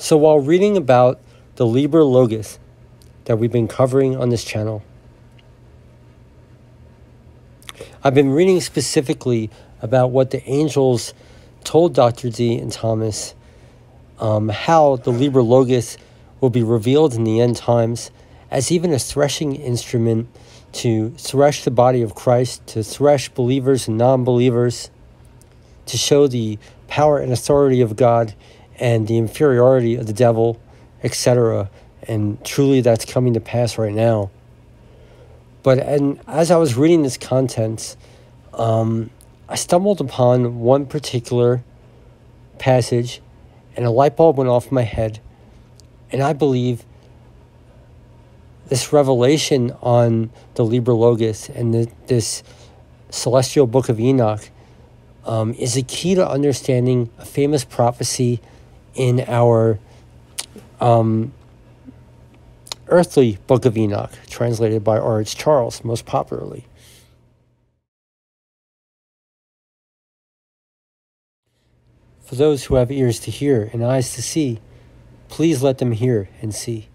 So while reading about the Liber Loagaeth that we've been covering on this channel, I've been reading specifically about what the angels told Dr. Dee and Thomas, um, how the Liber Loagaeth will be revealed in the end times as even a threshing instrument to thresh the body of Christ, to thresh believers and non believers, to show the power and authority of God and the inferiority of the devil, etc. And truly, that's coming to pass right now. But and as I was reading this content, um, I stumbled upon one particular passage, and a light bulb went off in my head. And I believe this revelation on the Liber Loagaeth and the, this celestial book of Enoch um, is a key to understanding a famous prophecy in our um, earthly book of Enoch, translated by R.H. Charles most popularly. For those who have ears to hear and eyes to see, please let them hear and see.